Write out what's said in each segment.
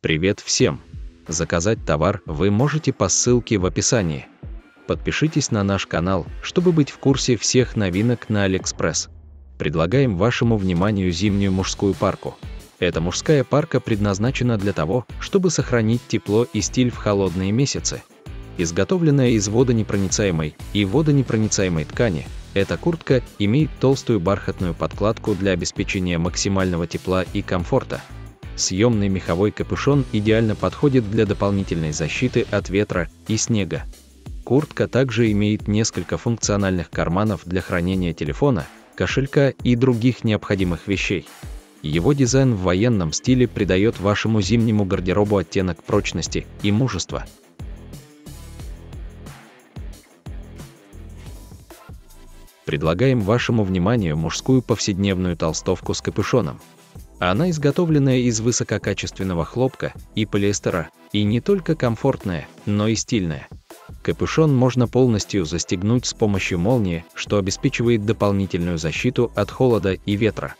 Привет всем! Заказать товар вы можете по ссылке в описании. Подпишитесь на наш канал, чтобы быть в курсе всех новинок на Алиэкспресс. Предлагаем вашему вниманию зимнюю мужскую парку. Эта мужская парка предназначена для того, чтобы сохранить тепло и стиль в холодные месяцы. Изготовленная из водонепроницаемой и водонепроницаемой ткани, эта куртка имеет толстую бархатную подкладку для обеспечения максимального тепла и комфорта. Съемный меховой капюшон идеально подходит для дополнительной защиты от ветра и снега. Куртка также имеет несколько функциональных карманов для хранения телефона, кошелька и других необходимых вещей. Его дизайн в военном стиле придает вашему зимнему гардеробу оттенок прочности и мужества. Предлагаем вашему вниманию мужскую повседневную толстовку с капюшоном. Она изготовленная из высококачественного хлопка и полиэстера, и не только комфортная, но и стильная. Капюшон можно полностью застегнуть с помощью молнии, что обеспечивает дополнительную защиту от холода и ветра.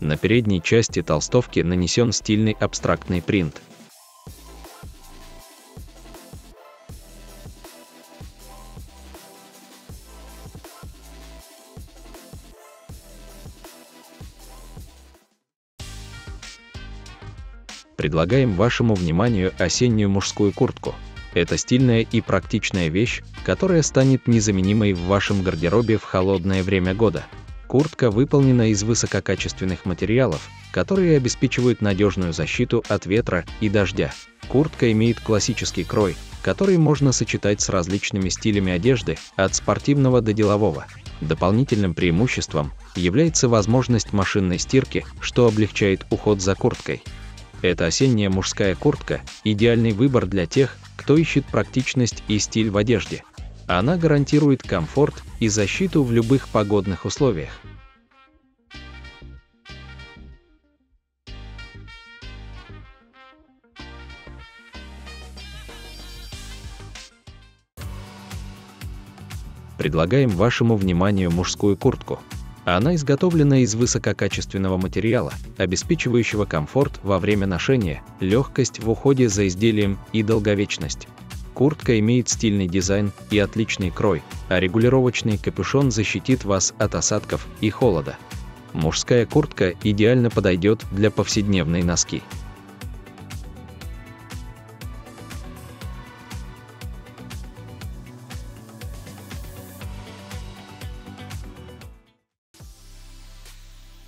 На передней части толстовки нанесен стильный абстрактный принт – предлагаем вашему вниманию осеннюю мужскую куртку. Это стильная и практичная вещь, которая станет незаменимой в вашем гардеробе в холодное время года. Куртка выполнена из высококачественных материалов, которые обеспечивают надежную защиту от ветра и дождя. Куртка имеет классический крой, который можно сочетать с различными стилями одежды, от спортивного до делового. Дополнительным преимуществом является возможность машинной стирки, что облегчает уход за курткой. Эта осенняя мужская куртка – идеальный выбор для тех, кто ищет практичность и стиль в одежде. Она гарантирует комфорт и защиту в любых погодных условиях. Предлагаем вашему вниманию мужскую куртку – она изготовлена из высококачественного материала, обеспечивающего комфорт во время ношения, легкость в уходе за изделием и долговечность. Куртка имеет стильный дизайн и отличный крой, а регулировочный капюшон защитит вас от осадков и холода. Мужская куртка идеально подойдет для повседневной носки.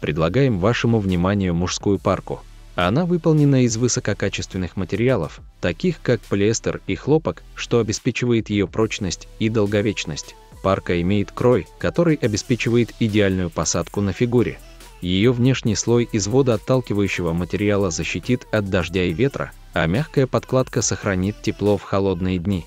Предлагаем вашему вниманию мужскую парку. Она выполнена из высококачественных материалов, таких как полиэстер и хлопок, что обеспечивает ее прочность и долговечность. Парка имеет крой, который обеспечивает идеальную посадку на фигуре. Ее внешний слой из водоотталкивающего материала защитит от дождя и ветра, а мягкая подкладка сохранит тепло в холодные дни.